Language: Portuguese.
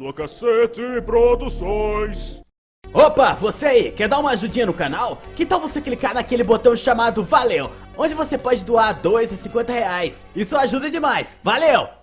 Arroba Cacete Produções. Opa, você aí, quer dar uma ajudinha no canal? Que tal você clicar naquele botão chamado Valeu, onde você pode doar 2 e 50 reais. Isso ajuda demais. Valeu!